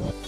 life.